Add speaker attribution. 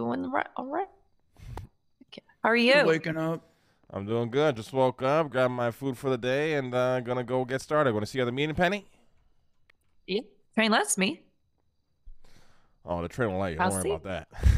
Speaker 1: doing right. All right. Okay. How are you?
Speaker 2: Waking up.
Speaker 3: I'm doing good. Just woke up, grabbed my food for the day, and uh, gonna go get started. Want to see you the meeting, Penny?
Speaker 1: Yeah. Train lets me.
Speaker 3: Oh, the train will let you.
Speaker 1: I'll
Speaker 3: Don't worry
Speaker 1: see.
Speaker 3: about that.